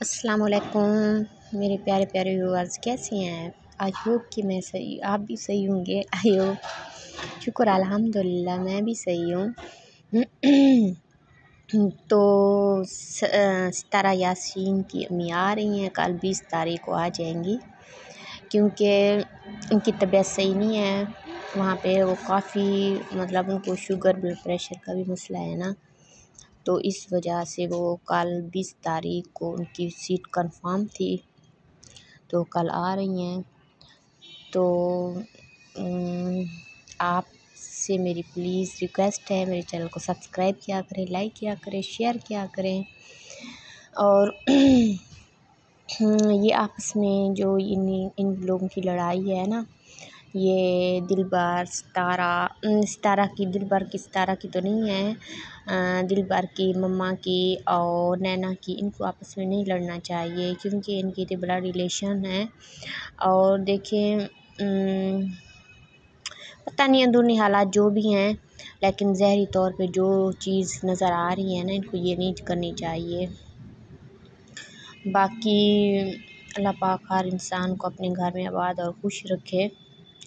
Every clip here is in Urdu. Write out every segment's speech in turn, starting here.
السلام علیکم، میرے پیارے پیارے ویورز کیسے ہیں؟ آئی ہوپ کہ میں صحیح، آپ بھی صحیح ہوں گے۔ آئی ہوپ شکر الحمد للہ میں بھی صحیح ہوں۔ تو ستارہ یاسین کی امی آ رہی ہیں۔ کل بیس تاریخ کو آ جائیں گی۔ کیونکہ ان کی طبیعت صحیح نہیں ہے۔ وہاں پہ وہ کافی مطلب ان کو شوگر بلڈ پریشر کا بھی مسئلہ ہے نا۔ تو اس وجہ سے وہ کل بیس تاریخ کو ان کی سیٹ کنفرم تھی۔ تو کل آ رہی ہیں۔ تو آپ سے میری پلیز ریکویسٹ ہے، میرے چینل کو سبسکرائب کیا کریں، لائک کیا کریں، شیئر کیا کریں۔ اور یہ آپس میں جو ان ان لوگوں کی لڑائی ہے نا یہ دل بار ستارہ ستارہ کی دل بار کی ستارہ کی تو نہیں ہے۔ دل بار کی مما کی اور نینا کی، ان کو آپس میں نہیں لڑنا چاہیے کیونکہ ان کی تو بڑا ریلیشن ہے۔ اور دیکھیں پتہ نہیں اندرونی حالات جو بھی ہیں، لیکن ظہری طور پہ جو چیز نظر آ رہی ہے نا، ان کو یہ نہیں کرنی چاہیے۔ باقی، اللہ پاک ہر انسان کو اپنے گھر میں آباد اور خوش رکھے۔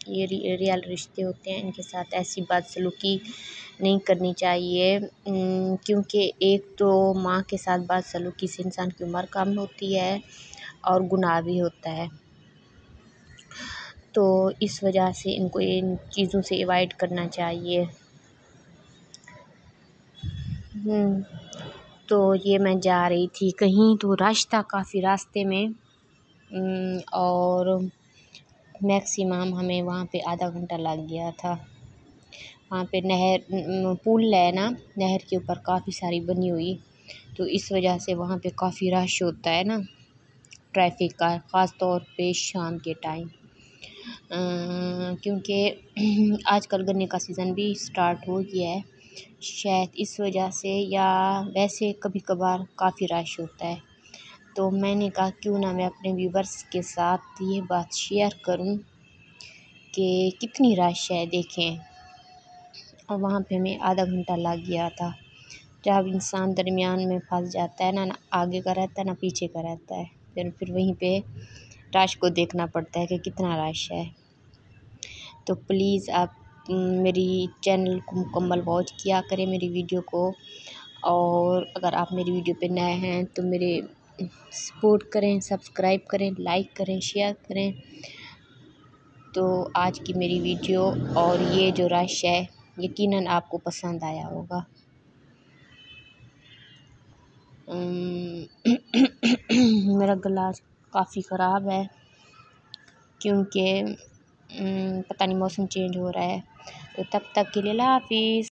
یہ ریئل رشتے ہوتے ہیں، ان کے ساتھ ایسی بات سلوکی نہیں کرنی چاہیے۔ کیونکہ ایک تو ماں کے ساتھ بات سلوکی سے انسان کی عمر کم ہوتی ہے اور گناہ بھی ہوتا ہے۔ تو اس وجہ سے ان کو ان چیزوں سے ایوائڈ کرنا چاہیے۔ تو یہ میں جا رہی تھی کہیں تو رش تھا کافی راستے میں۔ اور میکسیمم ہمیں وہاں پہ آدھا گھنٹہ لگ گیا تھا۔ وہاں پہ نہر، پل ہے نا، نہر کے اوپر کافی ساری بنی ہوئی۔ تو اس وجہ سے وہاں پہ کافی رش ہوتا ہے نا ٹریفک کا، خاص طور پہ شام کے ٹائم۔ کیونکہ آج کل گنے کا سیزن بھی اسٹارٹ ہو گیا ہے۔ شاید اس وجہ سے یا ویسے کبھی کبھار کافی رش ہوتا ہے۔ تو میں نے کہا کیوں نہ میں اپنے ویورس کے ساتھ یہ بات شیئر کروں کہ کتنی رش ہے دیکھیں۔ اور وہاں پہ ہمیں آدھا گھنٹہ لگ گیا تھا۔ جب انسان درمیان میں پھنس جاتا ہے نا نہ آگے کا رہتا ہے، نہ پیچھے کا رہتا ہے۔ پھر پھر وہیں پہ رش کو دیکھنا پڑتا ہے کہ کتنا رش ہے۔ تو پلیز آپ میری چینل کو مکمل واچ کیا کریں میری ویڈیو کو۔ اور اگر آپ میری ویڈیو پہ نئے ہیں تو میرے سپورٹ کریں، سبسکرائب کریں، لائک کریں، شیئر کریں۔ تو آج کی میری ویڈیو اور یہ جو رش ہے، یقیناً آپ کو پسند آیا ہوگا۔ میرا گلا کافی خراب ہے، کیونکہ پتہ نہیں موسم چینج ہو رہا ہے۔ تو تب تک کے لیے اللہ حافظ۔